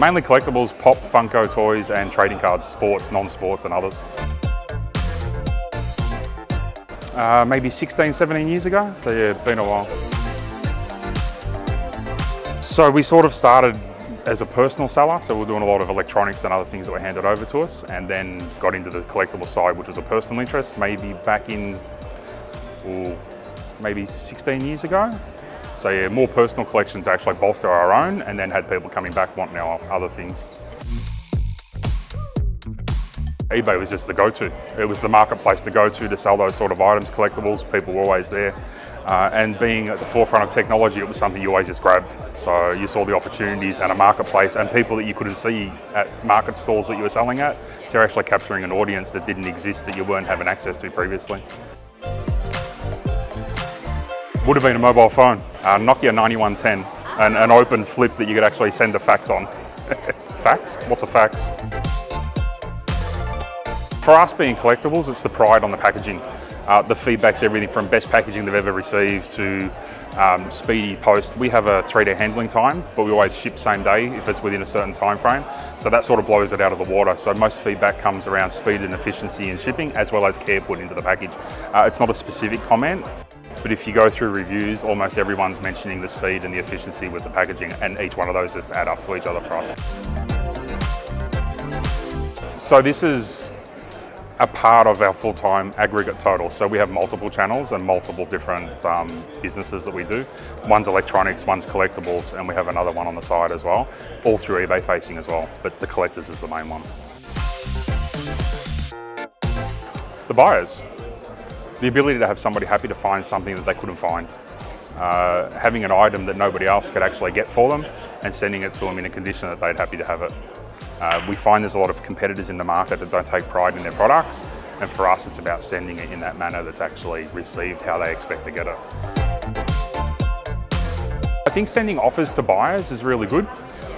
Mainly collectibles, pop, Funko toys and trading cards, sports, non-sports and others. Uh, maybe 16, 17 years ago. So yeah, been a while. So we sort of started as a personal seller, so we we're doing a lot of electronics and other things that were handed over to us, and then got into the collectible side, which was a personal interest, maybe back in, ooh, maybe 16 years ago. So yeah, more personal collections to actually bolster our own, and then had people coming back wanting our other things eBay was just the go-to. It was the marketplace to go to to sell those sort of items, collectibles, people were always there. Uh, and being at the forefront of technology, it was something you always just grabbed. So you saw the opportunities and a marketplace and people that you couldn't see at market stalls that you were selling at. So you're actually capturing an audience that didn't exist that you weren't having access to previously. Would have been a mobile phone, uh, Nokia 9110, and an open flip that you could actually send a fax on. fax? What's a fax? For us being collectibles, it's the pride on the packaging. Uh, the feedback's everything from best packaging they've ever received to um, speedy post. We have a three day handling time, but we always ship same day if it's within a certain time frame. So that sort of blows it out of the water. So most feedback comes around speed and efficiency in shipping, as well as care put into the package. Uh, it's not a specific comment, but if you go through reviews, almost everyone's mentioning the speed and the efficiency with the packaging, and each one of those just add up to each other for us. So this is a part of our full-time aggregate total. So we have multiple channels and multiple different um, businesses that we do. One's electronics, one's collectibles, and we have another one on the side as well, all through eBay facing as well, but the collectors is the main one. The buyers. The ability to have somebody happy to find something that they couldn't find. Uh, having an item that nobody else could actually get for them and sending it to them in a condition that they'd happy to have it. Uh, we find there's a lot of competitors in the market that don't take pride in their products, and for us it's about sending it in that manner that's actually received how they expect to get it. I think sending offers to buyers is really good.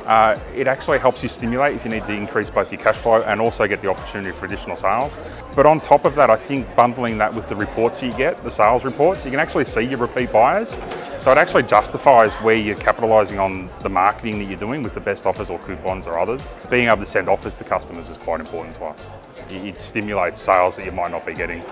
Uh, it actually helps you stimulate if you need to increase both your cash flow and also get the opportunity for additional sales. But on top of that, I think bundling that with the reports you get, the sales reports, you can actually see your repeat buyers. So it actually justifies where you're capitalising on the marketing that you're doing with the best offers or coupons or others. Being able to send offers to customers is quite important to us. It stimulates sales that you might not be getting.